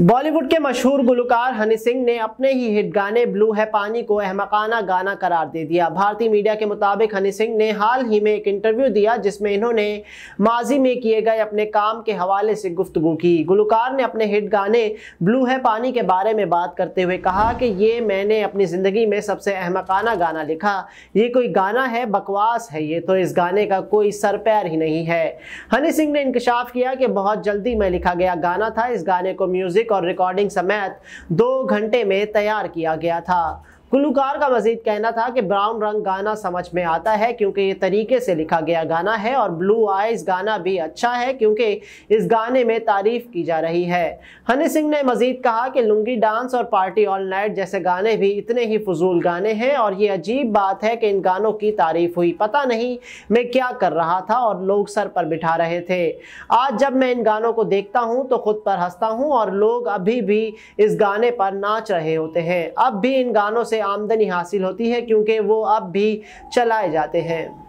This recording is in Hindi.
बॉलीवुड के मशहूर गुलकार हनी सिंह ने अपने ही हिट गाने ब्लू है, पानी को अहमकाना गाना करार दे दिया। भारतीय मीडिया के मुताबिक हनी सिंह ने हाल ही में एक इंटरव्यू दिया, जिसमें इन्होंने माजी में किए गए अपने काम के हवाले से गुफ्तगू की। गुलकार ने अपने हिट गाने ब्लू है, पानी के बारे में बात करते हुए कहा कि ये मैंने अपनी ज़िंदगी में सबसे अहमकाना गाना लिखा। ये कोई गाना है, बकवास है ये तो इस गाने का कोई सर पैर ही नहीं है। हनी सिंह ने इंकशाफ किया कि बहुत जल्दी में लिखा गया गाना था, इस गाने को म्यूज़िक म्यूज़िक और रिकॉर्डिंग समेत दो घंटे में तैयार किया गया था। गुलकार का मजीद कहना था कि ब्राउन रंग गाना समझ में आता है, क्योंकि ये तरीके से लिखा गया गाना है और ब्लू आइज़ गाना भी अच्छा है, क्योंकि इस गाने में तारीफ़ की जा रही है। हनी सिंह ने मजीद कहा कि लुंगी डांस और पार्टी ऑल नाइट जैसे गाने भी इतने ही फजूल गाने हैं और ये अजीब बात है कि इन गानों की तारीफ़ हुई। पता नहीं मैं क्या कर रहा था और लोग सर पर बिठा रहे थे। आज जब मैं इन गानों को देखता हूँ तो खुद पर हंसता हूँ और लोग अभी भी इस गाने पर नाच रहे होते हैं। अब भी इन गानों से आमदनी हासिल होती है क्योंकि वो अब भी चलाए जाते हैं।